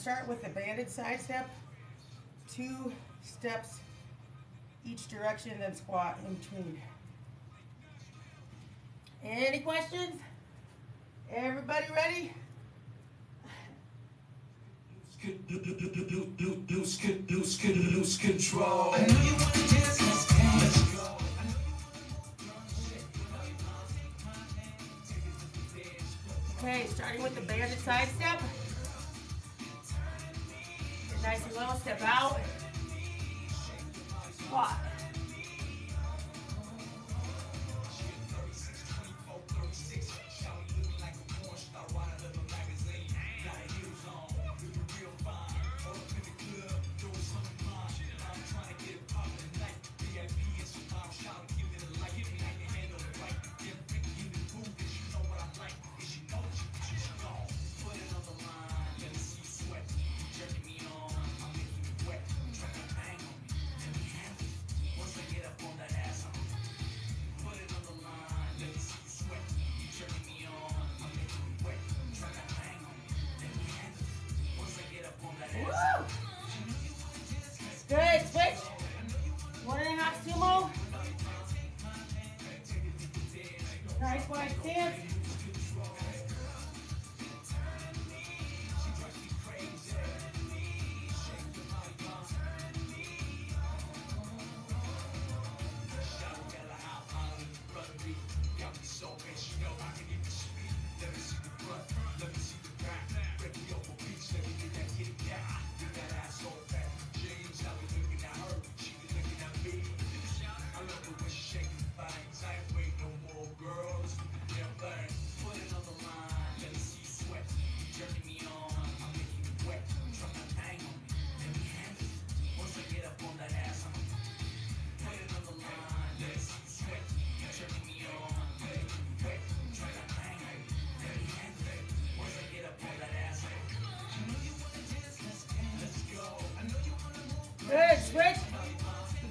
start with the banded side step, two steps each direction, then squat in between. Any questions? Everybody ready? Okay, starting with the banded side step. Nice and low, step out. Squat.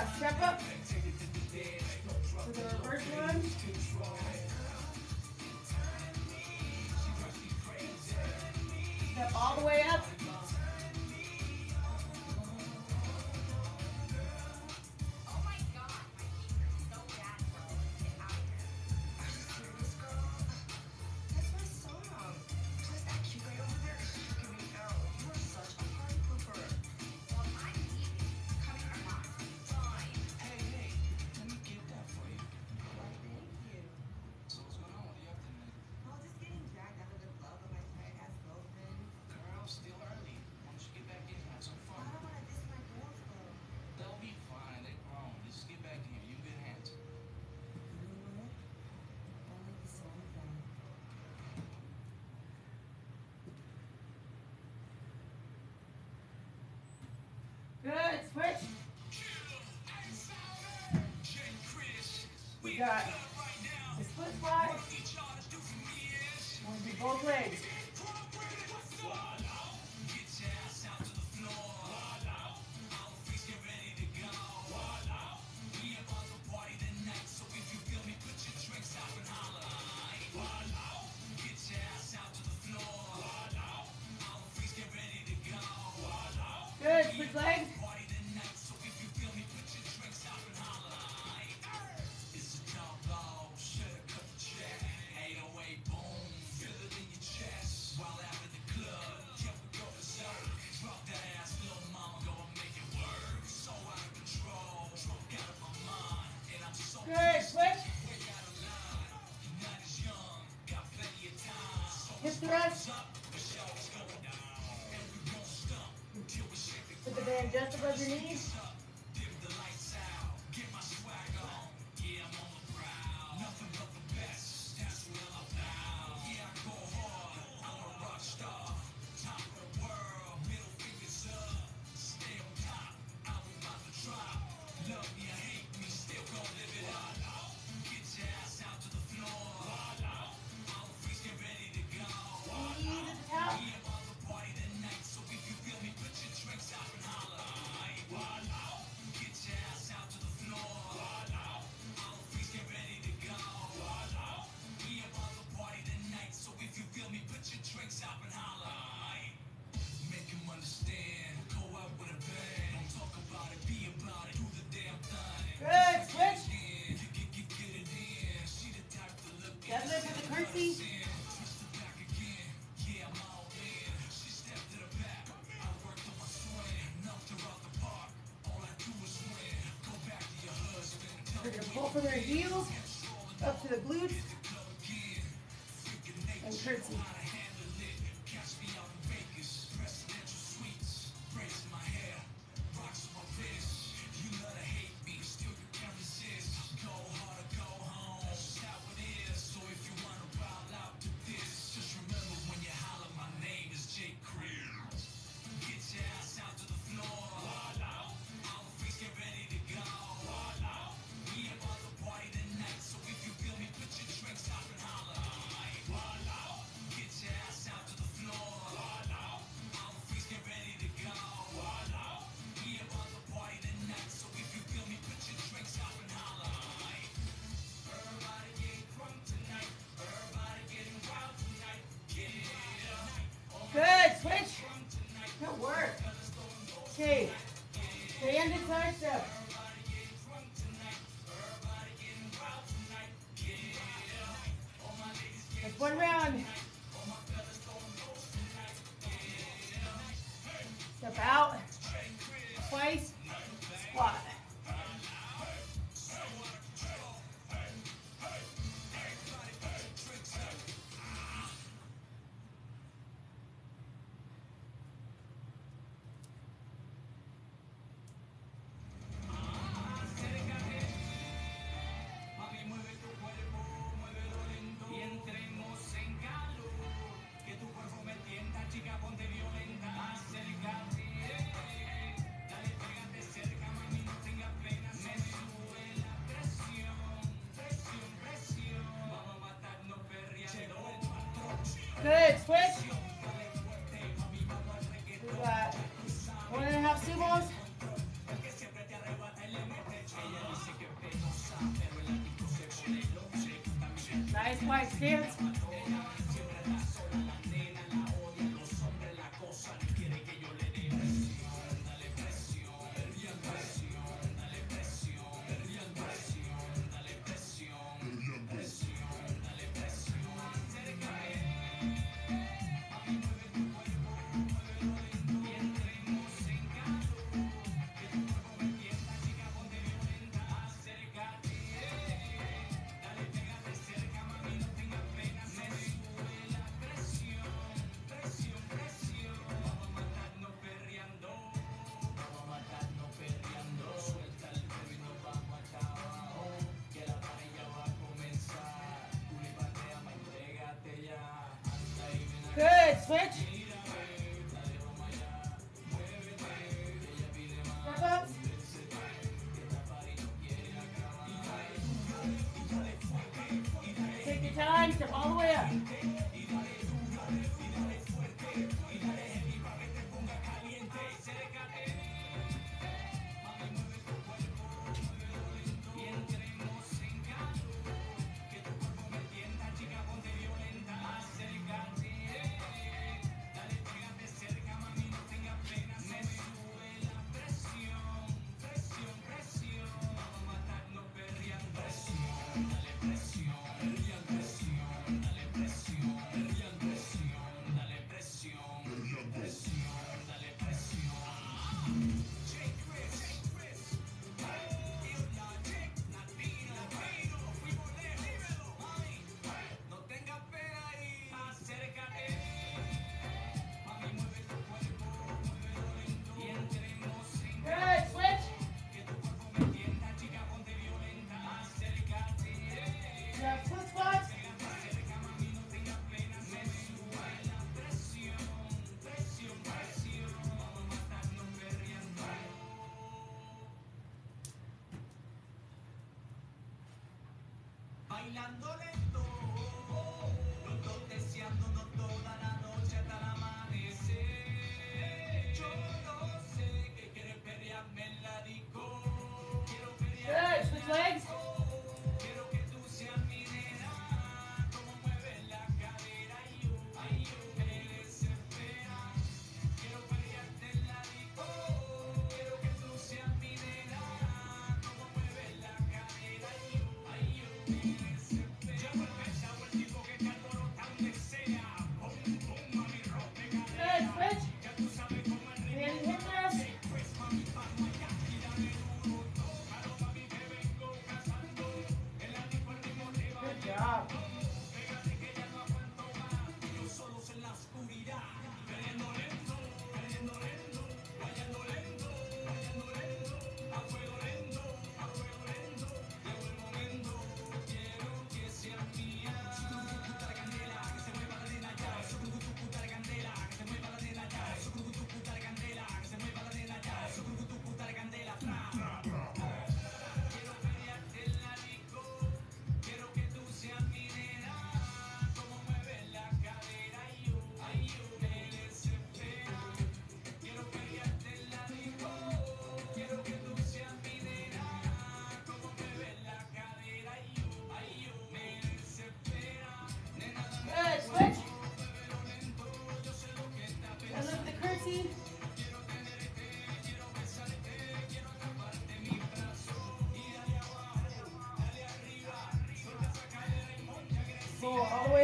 Got step up with the reverse one. Step all the way up. Got the split squat. We'll do both legs. The From their heels up to the glutes and curtsy. Okay. switch?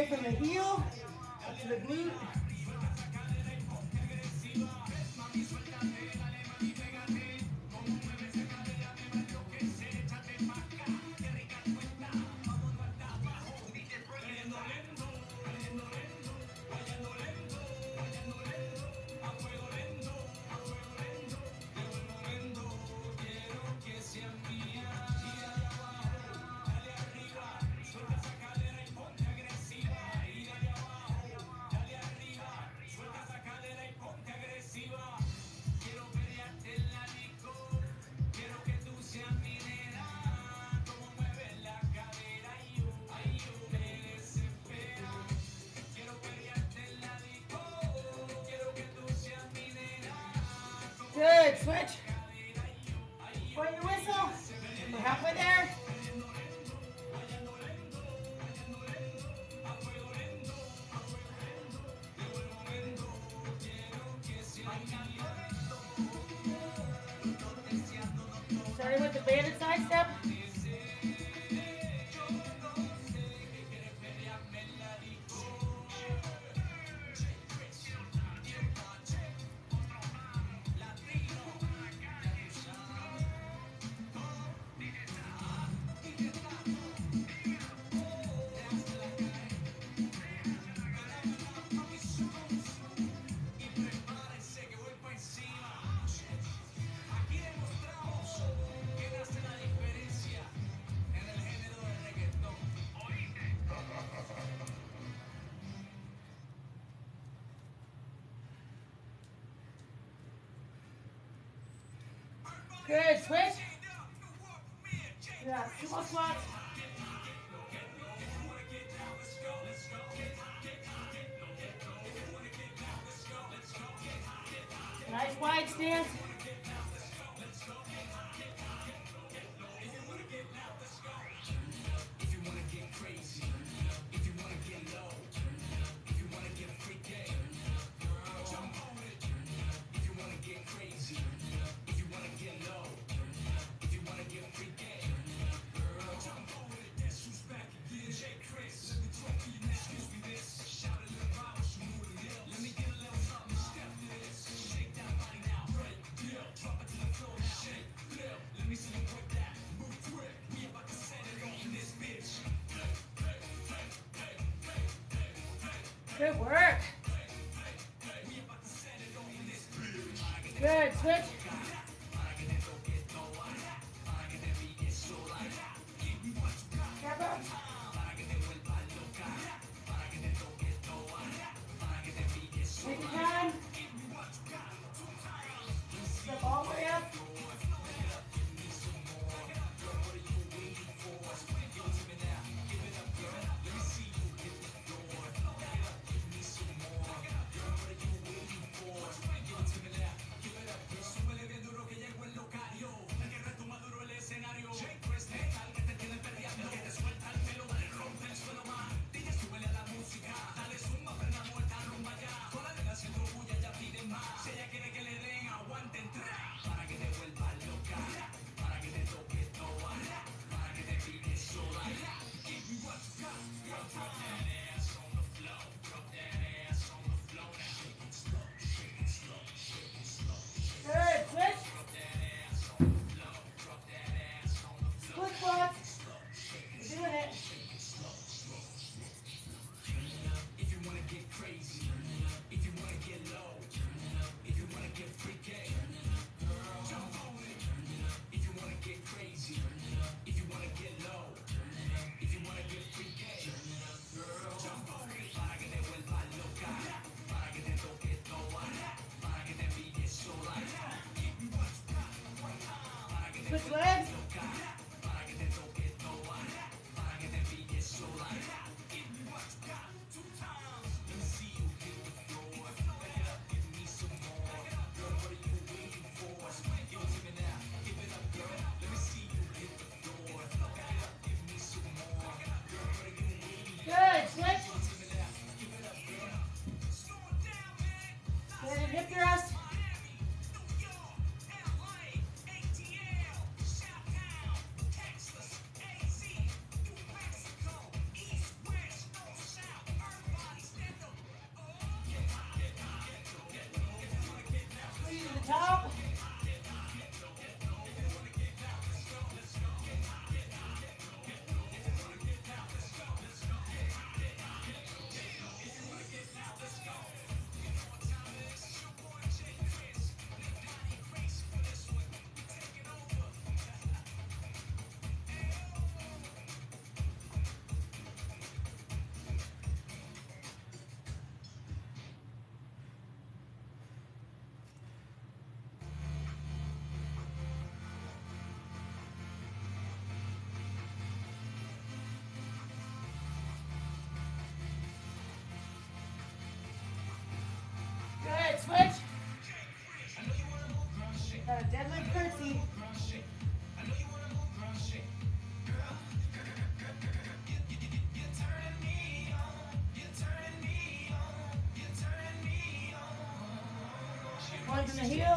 From the heel to the glute. Banded side step. Good, switch. Yeah, two more squats. Nice wide stance. Good work. Good, switch. Switch legs. Tchau. The heels.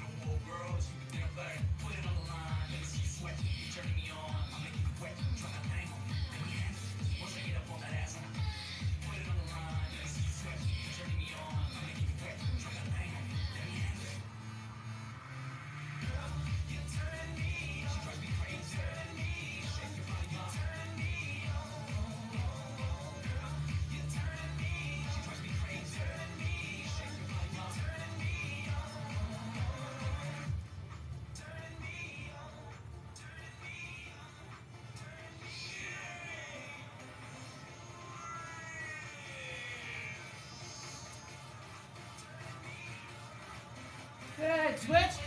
Switch.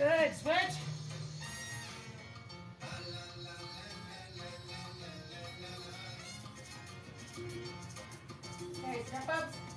Good, switch. Okay, step ups.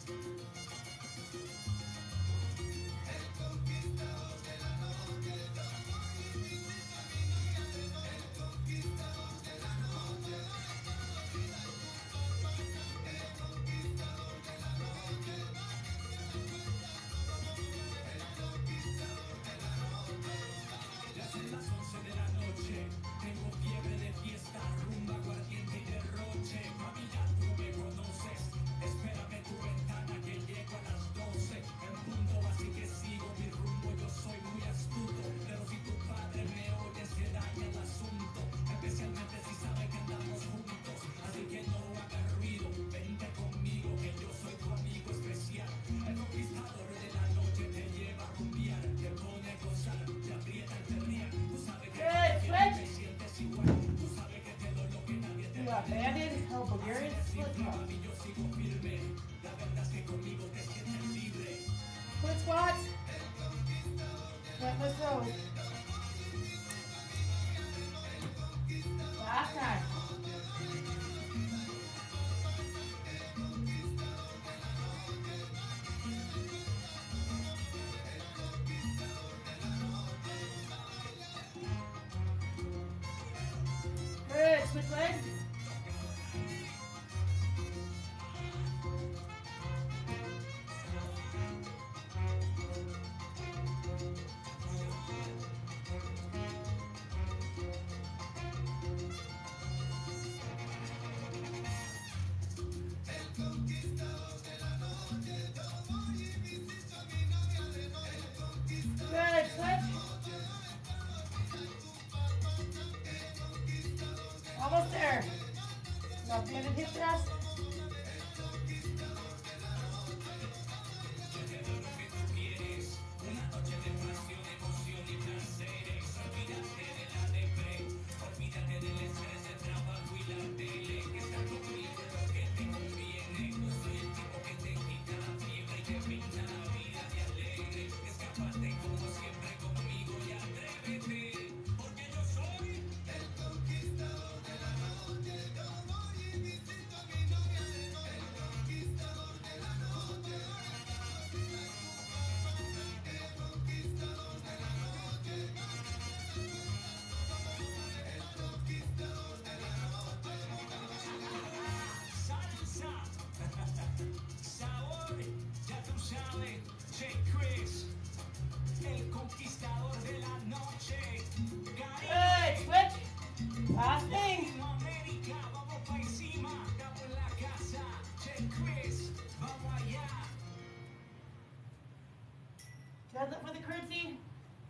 Miss West?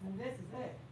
And this is it.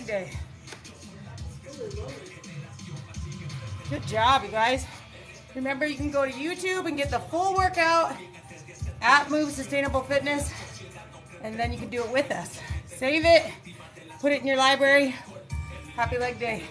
leg day. Good job, you guys. Remember, you can go to YouTube and get the full workout at Move Sustainable Fitness, and then you can do it with us. Save it, put it in your library. Happy leg day.